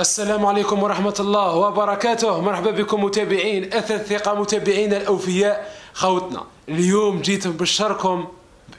السلام عليكم ورحمة الله وبركاته. مرحبا بكم متابعين أثاث الثقة متابعينا الأوفياء. خوتنا اليوم جيت نبشركم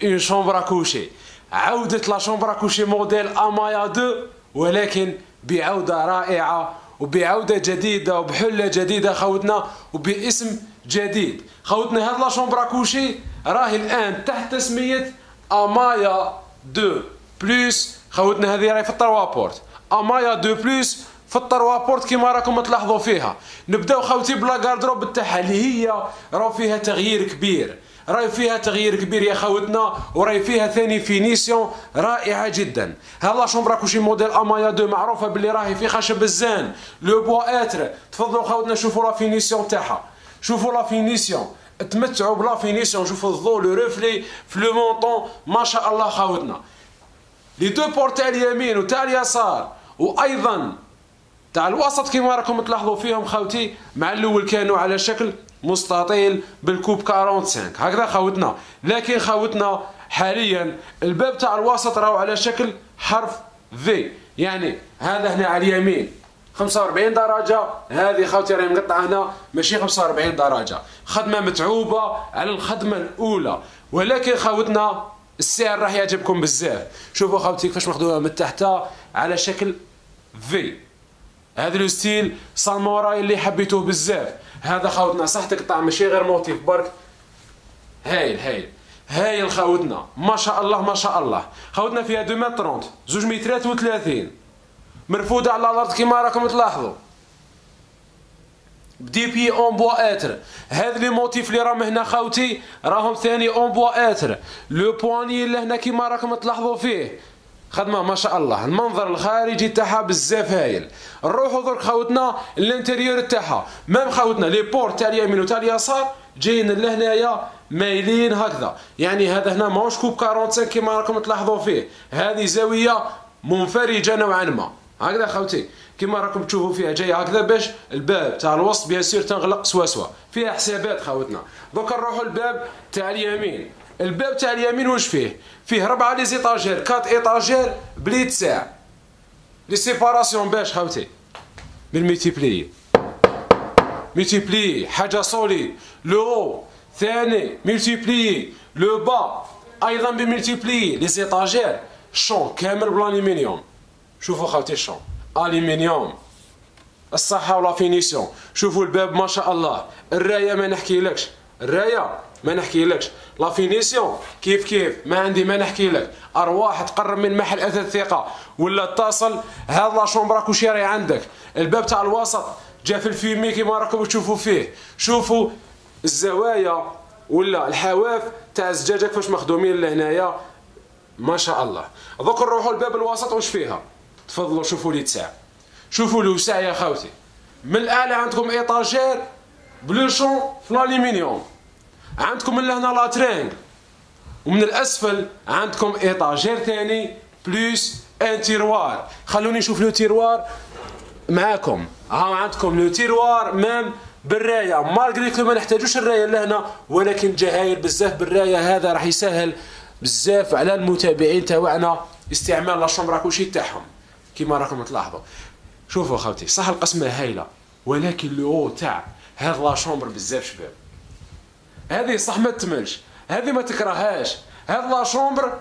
بإن chambre à coucher. عودة la chambre à coucher موديل أمايا deux ولكن بعودة رائعة وبعودة جديدة وبحلة جديدة خوتنا وباسم جديد. خوتنا هاد la chambre à coucher راهي الآن تحت تسمية أمايا deux plus خوتنا هذه راهي في ال trois portes أمايا deux plus في ال trois portes كيما راكم تلاحظوا فيها. نبداو خوتي ب la garde-robe تاعها اللي هي راه فيها تغيير كبير. راهي فيها تغيير كبير يا خوتنا وراهي فيها ثاني finition رائعة جدا. هذا la chambre à coucher موديل امايا deux معروفة باللي راهي في خشب الزان. le bois hêtre تفضلوا خوتنا شوفوا la finition تاعها. شوفوا la finition تمتعوا ب la finition شوفوا الضوء le reflet في le montant ما شاء الله خوتنا. les deux portes تاع اليمين وتاع اليسار وأيضا تاع الوسط كما راكم تلاحظوا فيهم خوتي مع الأول كانوا على شكل مستطيل بال coupe 45 هكذا خوتنا لكن خوتنا حاليا الباب تاع الوسط راهو على شكل حرف V يعني هذا هنا على اليمين. 45 درجة. هذه خوتي راهي مقطعة هنا. ماشي 45 درجة. خدمة متعوبة على الخدمة الأولى. ولكن خوتنا السعر راح يعجبكم بزاف. شوفوا خوتي كيفاش ماخذوها من تحت على شكل V هذا style samouraï اللي حبيتوه بزاف. هذا خوتنا صح تقطع ماشي غير motif برك. هايل هايل. هايل خوتنا. ما شاء الله ما شاء الله. خوتنا فيها 2 متر 30 زوج مترات و30 مرفودة على الأرض كيما راكم تلاحظوا. ب des pieds en bois hêtre هذ les motifs اللي راهم هنا خاوتي راهم ثاني en bois hêtre la poignée اللي هنا كيما راكم تلاحظوا فيه. خدمة ما شاء الله. المنظر الخارجي تاعها بزاف هايل. نروحوا درك خاوتنا ال intérieur تاعها. même خاوتنا les portes تاع اليمين وتاع اليسار جايين لهنايا مايلين هكذا. يعني هذا هنا ماهوش coupe 45 كيما راكم تلاحظوا فيه. هذه زاوية منفرجة نوعا ما. هكذا خوتي. كما راكم تشوفوا فيها جاية هكذا باش الباب تاع الوسط بيان سير تنغلق سوا سوا. فيها حسابات خوتنا. دوكا نروحوا الباب تاع اليمين. الباب تاع اليمين واش فيه؟ فيه ربعة لي زيطاجير كات إيطاجير بلي تساع لي سيباراسيون باش خوتي بالميتيبلي ميتيبلي حاجة سولي لو ثاني ملتيبلي. لو با. أيضا ب multipli les étagères chant كامل بالالومنيوم شوفوا خوتي ال chant الومنيوم الصحة و la finition. شوفوا الباب ما شاء الله. الراية ما نحكي لكش الراية. ما نحكي لكش. la finition كيف كيف؟ ما عندي ما نحكي لك. أرواح تقرب من محل أثاث الثقة ولا اتصل هذا la chambre à coucher راهي عندك. الباب تاع الوسط جا في الفيلمي كيما راكم تشوفوا فيه. شوفوا الزوايا ولا الحواف تاع الزجاجة كيفاش مخدومين لهنايا ما شاء الله. دوك نروحوا الباب الوسط واش فيها؟ تفضلوا شوفوا لي تسع شوفوا الوسع يا خاوتي من الاعلى عندكم إيطاجير بلوشون في الالومنيوم عندكم من لهنا لا ومن الأسفل عندكم إيطاجير ثاني بلوس إن تيروار. خلوني نشوف لو تيروار معاكم. ها عندكم les tiroirs même بالراية. malgré ما نحتاجوش الراية لهنا ولكن جهاير بزاف بالراية. هذا راح يسهل بزاف على المتابعين تاعنا استعمال la chambre à coucher تاعهم. كيما راكم تلاحظوا. شوفوا خوتي صح القسمة هايلة ولكن لو تاع هاد la chambre بزاف شباب. هذه صح ما تملش هذه ما تكرهاش هاد la chambre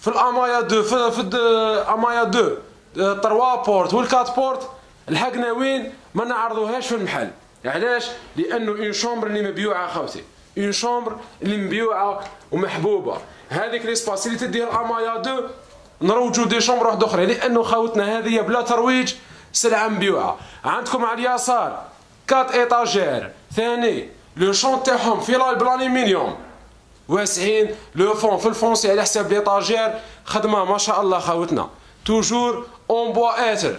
في الأمايا deux في, في أمايا deux trois portes وال quatre portes لحقنا وين؟ ما نعرضوهاش في المحل. علاش؟ لأنه une chambre اللي مبيوعة خوتي. une chambre اللي مبيوعة ومحبوبة. هذيك l'espace اللي تدير الامايا deux نروجوا des chambres واحد أخرى. لأنه خاوتنا هذه بلا ترويج سلعة مبيوعة. عندكم على اليسار quatre étagères. ثاني le chant تاعهم في بالالومنيوم واسعين le fond في ال foncé على حساب l'étagère خدمه ما شاء الله خاوتنا toujours en bois hêtre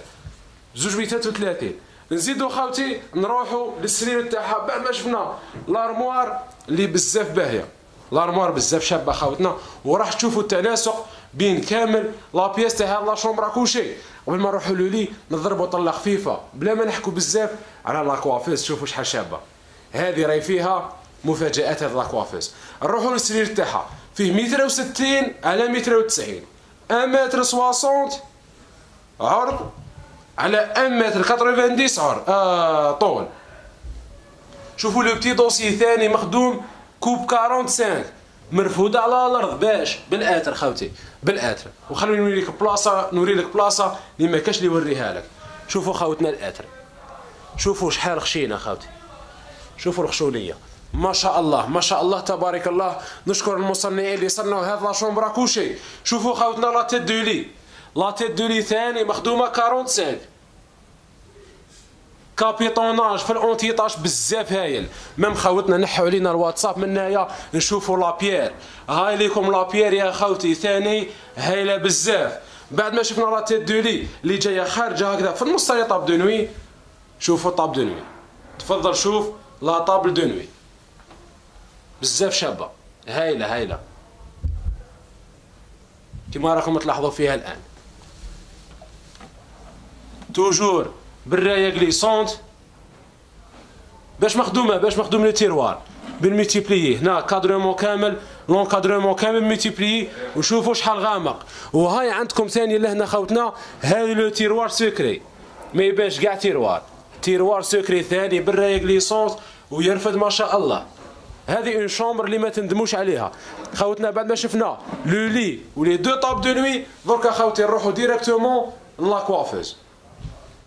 زوج مترات وثلاثين نزيدو خاوتي نروحو للسرير تاعها بعد ما شفنا l'armoire اللي بزاف باهيه l'armoire بزاف شابه خاوتنا وراح تشوفوا التناسق بين كامل les pièces تاع la chambre à coucher قبل ما نروحوا ل le lit نضربوا طله خفيفه بلا ما نحكوا بزاف على la coiffeuse شوفوا شحال شابه هذه راهي فيها مفاجآت هذا la coiffeuse نروحوا للسرير تاعها فيه متر وستين على متر وتسعين. 1 متر 60 عرض. على 1 متر 90 عر آه طول. شوفوا le petit dossier ثاني مخدوم. coupe 45 مرفود على الأرض. باش. بال hêtre خوتي. بال hêtre. وخلوني نوري لك بلاصة. نوري لك بلاصة. اللي ما كاش اللي يوريها لك. شوفوا خوتنا الآتر. شوفوا شحال خشينا خوتي. شوفوا الخشوليه ما شاء الله ما شاء الله تبارك الله. نشكر المصنعين اللي صنعوا هذا لا شومبرا كوشي شوفوا خوتنا لا تيت دولي لا تيت دولي ثاني مخدومة 45 كابيتوناج في الاونتيطاج بزاف هايل. ميم خوتنا نحوا علينا الواتساب من هنايا نشوفوا لابيير هاي ليكم لابيير يا خوتي ثاني هايلة بزاف. بعد ما شفنا la tête de lit اللي جاية خارجة هكذا في النص table de nuit. شوفوا table de nuit. تفضل شوف. la table de nuit بزاف شابة. هايلة هايلة. كما راكم تلاحظوا فيها الآن. toujours بالراية glissante. باش مخدومة باش مخدوم les tiroirs. بال multipli هنا encadrement كامل l'encadrement كامل multiplis وشوفوا شحال غامق. وهاي عندكم ثاني لهنا خوتنا. هذا le tiroir secret ما يبانش كاع tiroir. tiroir secret ثاني بال rail glissante ويرفد ما شاء الله. هذه une chambre اللي ما تندموش عليها. خوتنا بعد ما شفنا le lit و les deux tables de nuit دركا خوتي نروحو directement la coiffeuse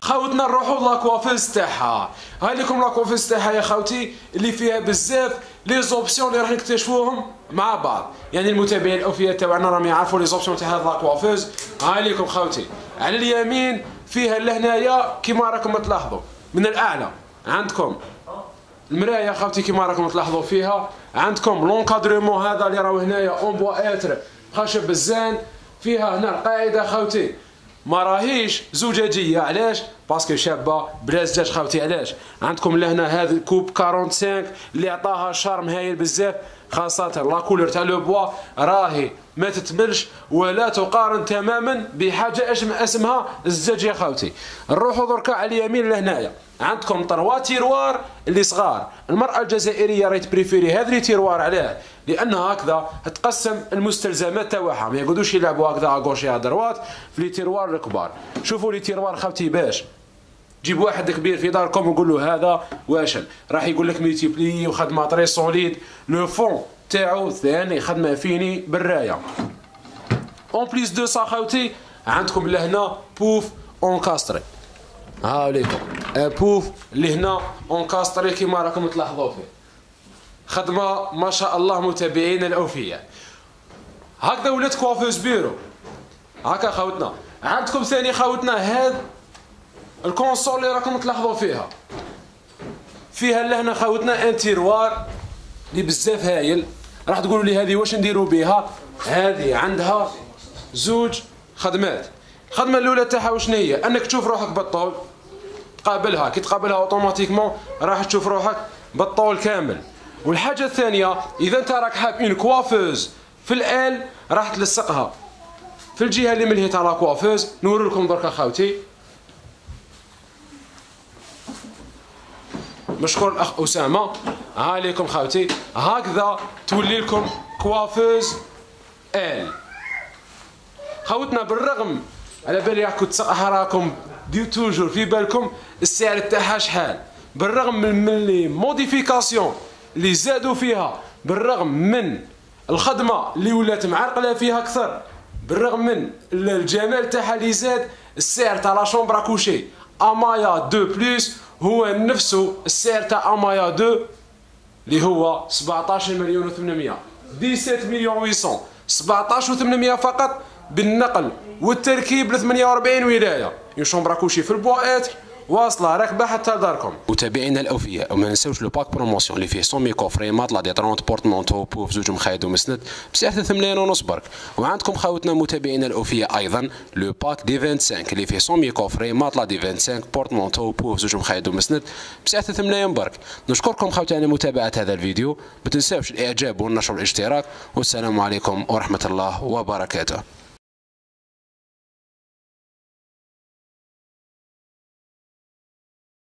خوتنا نروحو la coiffeuse تاعها. هاي لكم la coiffeuse تاعها يا خوتي اللي فيها بزاف les options اللي راح نكتشفوهم مع بعض. يعني المتابعين الأوفياء تاعنا راهم يعرفوا les options تاع هاد la coiffeuse هاي لكم خوتي. على اليمين فيها لهنايا كيما راكم تلاحظوا. من الأعلى. عندكم المراية خوتي كيما راكم تلاحظوا فيها. عندكم l'encadrement هذا اللي راهو هنايا en bois hêtre خشب الزان فيها هنا القاعدة خوتي ما راهيش زجاجية. علاش؟ parce que شابة بلا زجاج خاوتي. علاش؟ عندكم لهنا هذا coupe 45 اللي عطاها charme هايل بزاف. خاصة la couleur تاع le bois راهي ما تتملش ولا تقارن تماما بحاجة اسمها الزجاج يا خاوتي نروحوا دركا على اليمين لهنايا. عندكم trois tiroirs اللي صغار. المرأة الجزائرية راهي تبريفيري هذا les tiroirs علاه لأنها هكذا تقسم المستلزمات تاعها ما يقعدوش يلعبوا هكذا à gauche à droite في les tiroirs الكبار. شوفوا les tiroirs خاوتي باش. جيب واحد كبير في داركم وقول له هذا واشن راح يقول لك multiplis وخدمه très solide. le fond تاعو ثاني خدمه fini بال rail. en plus de ça خاوتي عندكم لهنا pouf encastré ها ليكم بوف اللي هنا encastré كيما راكم تلاحظوا فيه. خدمة ما شاء الله متابعين الاوفياء هكذا ولات coiffeuse bureau. هكا خاوتنا. عندكم ثاني خاوتنا هذا ال console اللي راكم تلاحظوا فيها. فيها لهنا خاوتنا un tiroir اللي بزاف هايل. راح تقولوا لي هذه واش نديروا بها هذه عندها زوج خدمات. الخدمة الأولى تاعها واش هي؟ أنك تشوف روحك بالطول. تقابلها. كي تقابلها automatiquement راح تشوف روحك بالطول كامل. والحاجة الثانية إذا أنت راك حاب une coiffeuse في ال L راح تلصقها. في الجهة اللي من هي تاع la coiffeuse نوري لكم درك خاوتي. مشكور الأخ أسامة. ها ليكم خاوتي هكذا تولي لكم coiffeuse L خوتنا بالرغم على بالي راكم راكم دي toujours في بالكم السعر تاعها شحال. بالرغم من les modifications اللي زادوا فيها بالرغم من الخدمة اللي ولات معرقلة فيها أكثر بالرغم من الجمال تاعها اللي زاد السعر تاع la chambre à coucher امايا 2 plus هو نفسه السعر تاع امايا 2 اللي هو 17 مليون و800 17 مليون 800 17 و800 فقط بالنقل والتركيب ل 48 ولايه une chambre à coucher في ال boîte واصلة راكبه حتى لداركم متابعينا الأوفياء وما نساوش le pack promotion اللي فيه 100 coffré matelas D 30 portemanteau pouf زوج مخايد ومسند بسعر 3 ملايين ونص برك. وعندكم خوتنا متابعينا الأوفياء أيضا le pack D 25 اللي فيه 100 coffré matelas D 25 portemanteau pouf زوج مخايد ومسند بسعر 3 ملايين برك. نشكركم خوتي على متابعة هذا الفيديو. ما تنساوش الإعجاب والنشر والاشتراك والسلام عليكم ورحمة الله وبركاته.